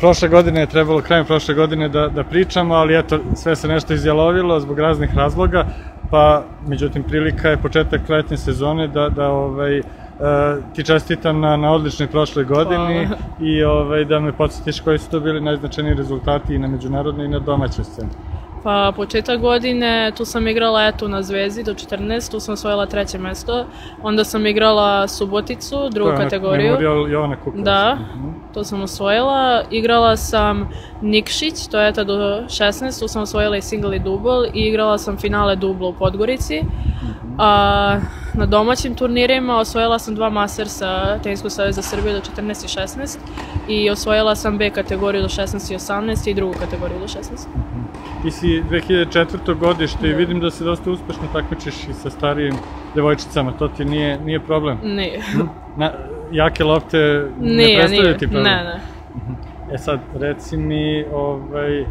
Prošle godine je trebalo, krajem prošle godine da, da pričamo, ali eto, sve se nešto izjalovilo zbog raznih razloga, pa međutim prilika je početak letnje sezone da, da ovaj, e, ti čestitam na, na odličnoj prošloj godini Hvala. i ovaj, da me podsjetiš koji su to bili najznačajniji rezultati i na međunarodnoj i na domaćoj sceni. Pa početak godine, tu sam igrala eto na Zvezdi do 14, tu sam osvojila treće mesto. Onda sam igrala Suboticu, drugu To je onaj kategoriju. Memorial Jovana Kuković. Da, Mhm. to sam osvojila. Igrala sam Nikšić, to je eto do 16, tu sam osvojila i single i dubl i igrala sam finale dubla u Podgorici. A, na domaćim turnirima osvojila sam dva Mastersa Teniskog saveza Srbije do 14 i 16 i osvojila sam B kategoriju do 16 i 18 i drugu kategoriju do 16. Ti si 2004. godište i Da. vidim da se dosta uspešno takmičiš i sa starijim devojčicama, to ti nije, nije problem. Nije. Na, jake lopte ne Nije, predstavljaju nije. ti problem? Ne, ne. E sad, reci mi, ovaj,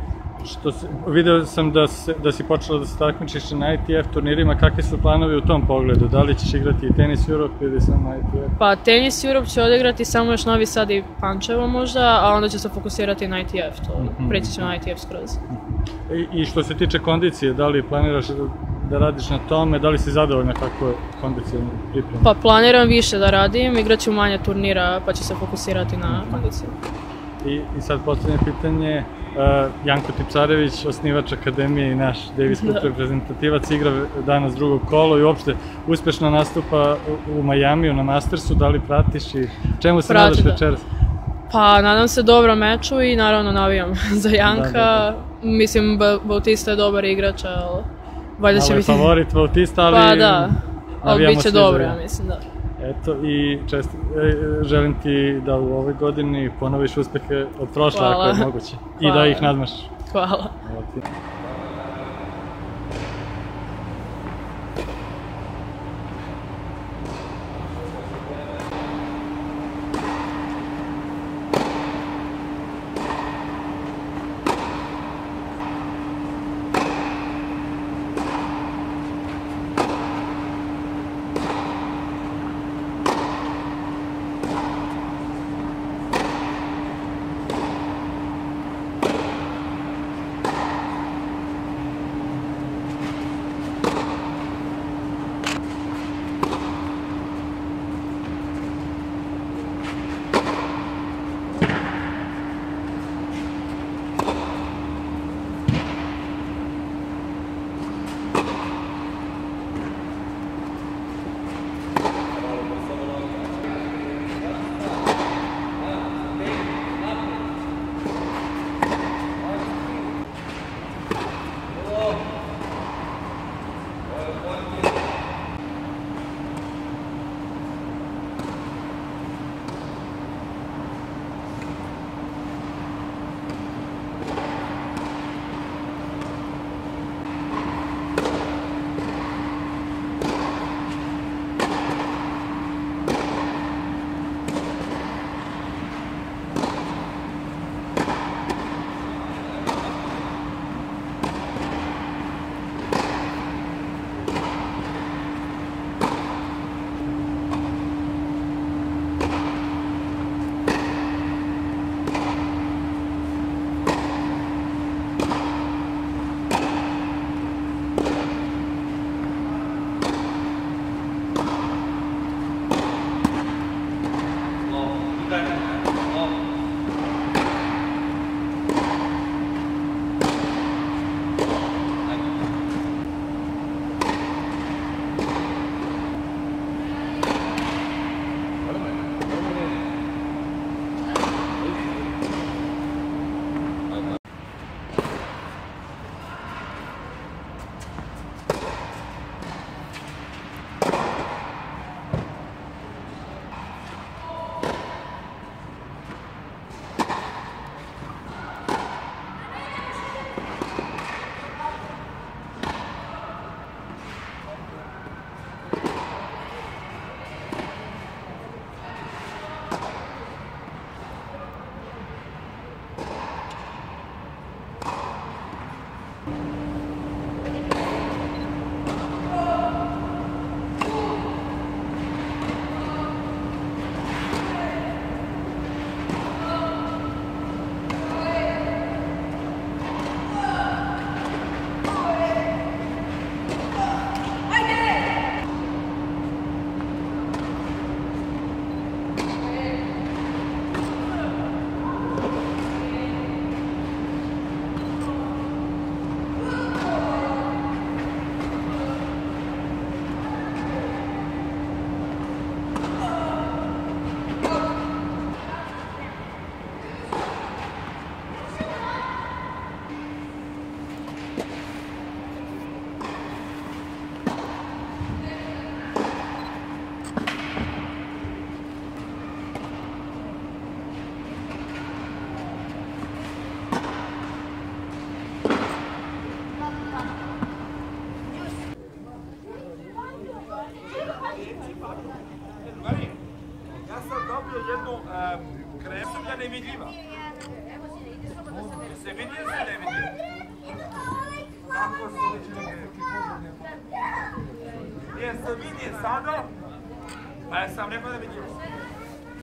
što se, video sam da, se, da si počela da se takmičiš na ITF turnirima, kakvi su planovi u tom pogledu? Da li ćeš igrati i tenis Europe ili samo ITF? Pa tenis Europe će odigrati samo još Novi Sad i Pančevo možda, a onda će se fokusirati na ITF, to Mhm. preći će na ITF skroz. I, I što se tiče kondicije, da li planiraš da, da radiš na tome, da li si zadovoljna kako kondicijom priprema? Pa planiram više da radim, igraću manje turnira pa ću se fokusirati na kondiciju. I, I sad poslednje pitanje, uh, Janko Tipsarević, osnivač Akademije i naš Davis Cup Da. reprezentativac, igra danas drugo kolo i uopšte uspešno nastupa u, u Majamiju na Mastersu, da li pratiš i čemu se nadaš da. večeras? Pa nadam se dobrom meču i naravno navijam za Janka. Da, da, Mislim, Ba- Bautista je dobar igrač, ali valjda će Malo je biti... favorit Bautista, ali Pa da, ali bit će dobro, ja mislim, da. Eto, i čest, e, želim ti da u ovoj godini ponoviš uspehe od prošle, ako Hvala. je moguće. I da Hvala. ih nadmašiš. Hvala. Ti. DVD var. Sevinirsin DVD. Takosunu.